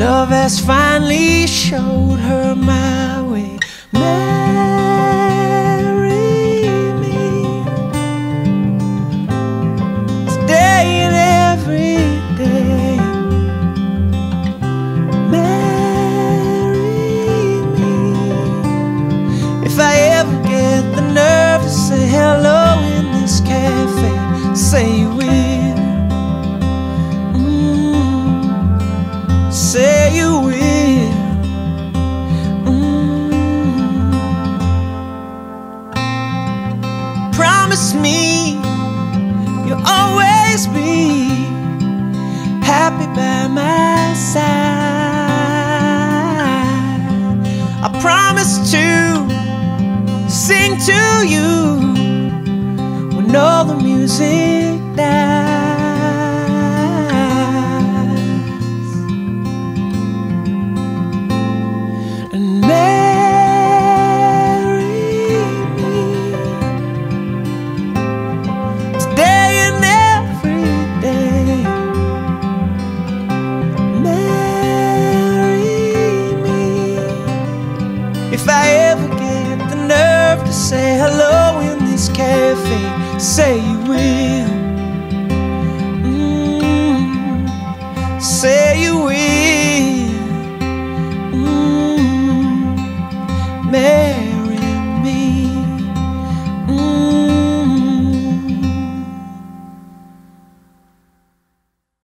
love has finally showed her my way. Marry me today and every day. Marry me if I ever get the nerve to say hello in this cafe. Say you will. To you when all the music dies. And marry me today and every day. Marry me if I ever to say hello in this cafe. Say you will.